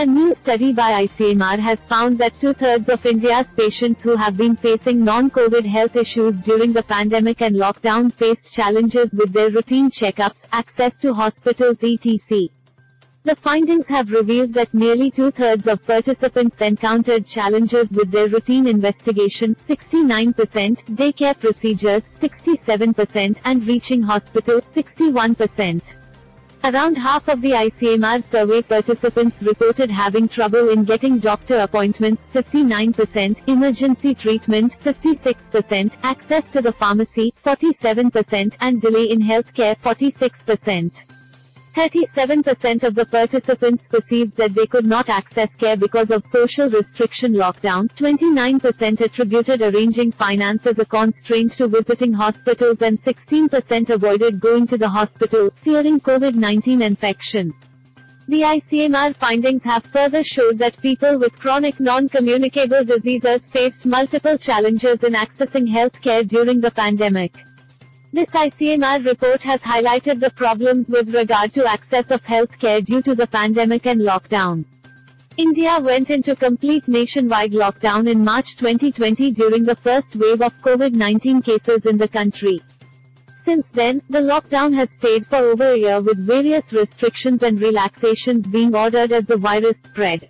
A new study by ICMR has found that two-thirds of India's patients who have been facing non-COVID health issues during the pandemic and lockdown faced challenges with their routine checkups, access to hospitals etc. The findings have revealed that nearly two-thirds of participants encountered challenges with their routine investigation 69%, daycare procedures 67%, and reaching hospital 61%. Around half of the ICMR survey participants reported having trouble in getting doctor appointments 59%, emergency treatment 56%, access to the pharmacy 47%, and delay in healthcare 46%. 37% of the participants perceived that they could not access care because of social restriction lockdown, 29% attributed arranging finance as a constraint to visiting hospitals and 16% avoided going to the hospital, fearing COVID-19 infection. The ICMR findings have further showed that people with chronic non-communicable diseases faced multiple challenges in accessing health care during the pandemic. This ICMR report has highlighted the problems with regard to access of healthcare due to the pandemic and lockdown. India went into complete nationwide lockdown in March 2020 during the first wave of COVID-19 cases in the country. Since then, the lockdown has stayed for over a year with various restrictions and relaxations being ordered as the virus spread.